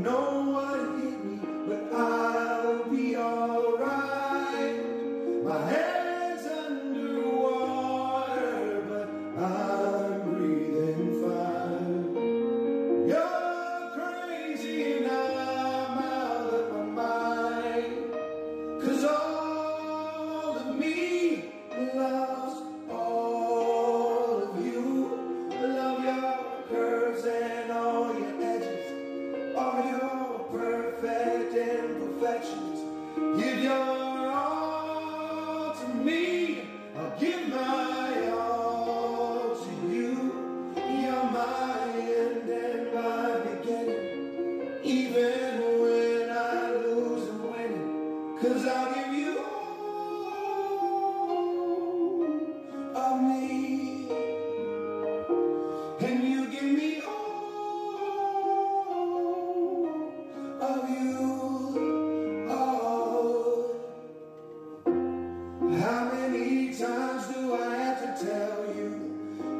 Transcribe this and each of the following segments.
No one know what hit me, but I'll be alright. My head imperfections. Give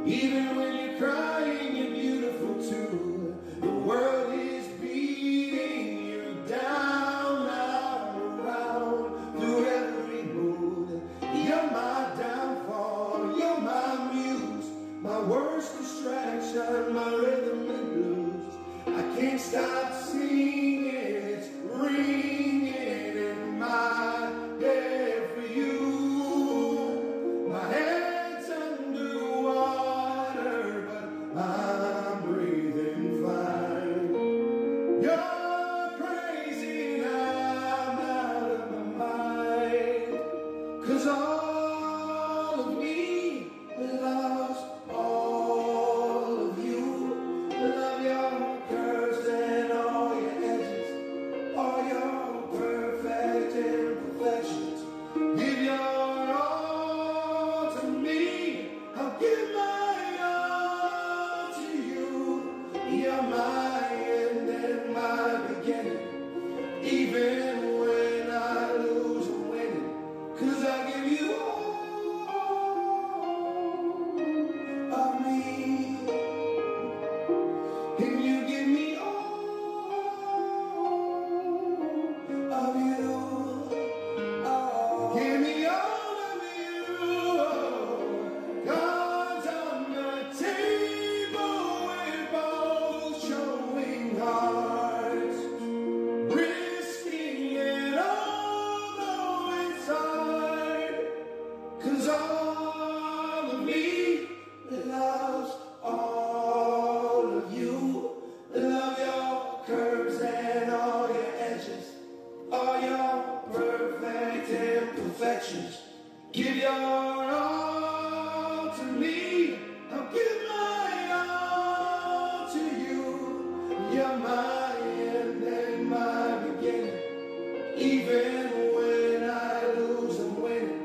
Even when you're crying, Even Give your all to me. I'll give my all to you. You're my end and my beginning. Even when I lose and win.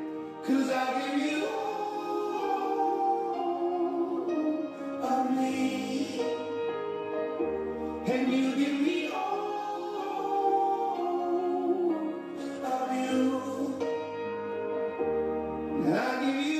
Cause I give you all of me. And you give me And I give you